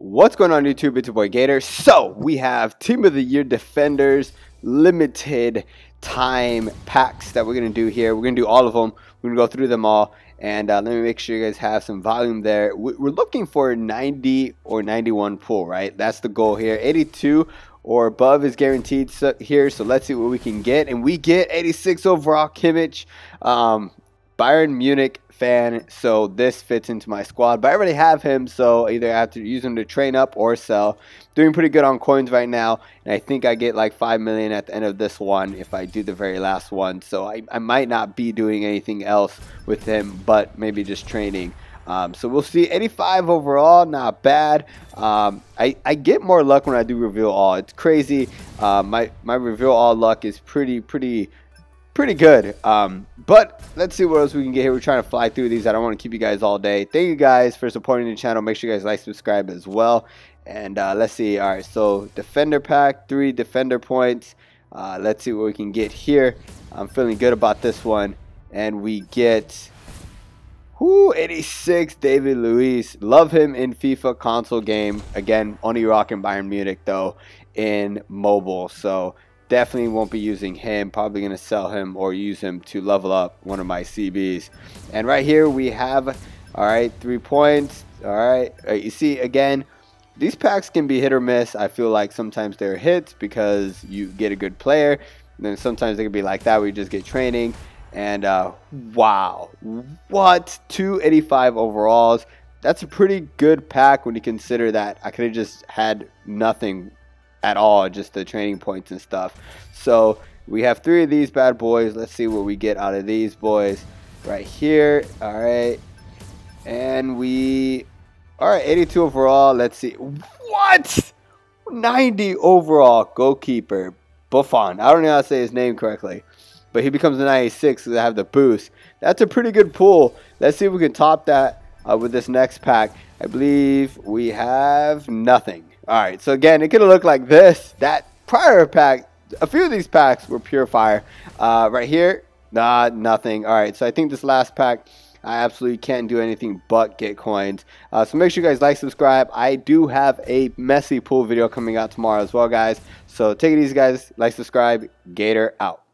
What's going on YouTube? It's your boy Gator. So we have Team of the Year Defenders limited time packs that we're going to do here. We're going to do all of them. We're going to go through them all. And uh, let me make sure you guys have some volume there. We're looking for 90 or 91 pull, right? That's the goal here. 82 or above is guaranteed here. So let's see what we can get. And we get 86 overall Kimmich. Um, Bayern Munich fan, so this fits into my squad. But I already have him, so either I have to use him to train up or sell. Doing pretty good on coins right now, and I think I get like 5 million at the end of this one if I do the very last one. So I, I might not be doing anything else with him, but maybe just training. Um, so we'll see. 85 overall, not bad. Um, I, I get more luck when I do reveal all. It's crazy. Uh, my my reveal all luck is pretty pretty pretty good. Um, but let's see what else we can get here. We're trying to fly through these. I don't want to keep you guys all day. Thank you guys for supporting the channel. Make sure you guys like, subscribe as well. And uh, let's see. All right, so defender pack, three defender points. Uh, let's see what we can get here. I'm feeling good about this one. And we get Whoo, 86, David Luiz. Love him in FIFA console game. Again, only rocking Bayern Munich, though, in mobile. So Definitely won't be using him. Probably going to sell him or use him to level up one of my CBs. And right here we have, all right, three points. All right. All right you see, again, these packs can be hit or miss. I feel like sometimes they're hits because you get a good player. And then sometimes they can be like that where you just get training. And uh, wow, what? 285 overalls. That's a pretty good pack when you consider that I could have just had nothing at all, just the training points and stuff. So we have three of these bad boys. Let's see what we get out of these boys right here. All right. And we, all right, 82 overall. Let's see. What? 90 overall goalkeeper. Buffon. I don't know how to say his name correctly. But he becomes a 96 because I have the boost. That's a pretty good pull. Let's see if we can top that uh, with this next pack. I believe we have nothing. All right, so again, it could have looked like this. That prior pack, a few of these packs were pure fire. Uh, right here, nah, nothing. All right, so I think this last pack, I absolutely can't do anything but get coins. Uh, so make sure you guys like, subscribe. I do have a Messi pull video coming out tomorrow as well, guys. So take it easy, guys. Like, subscribe. Gator out.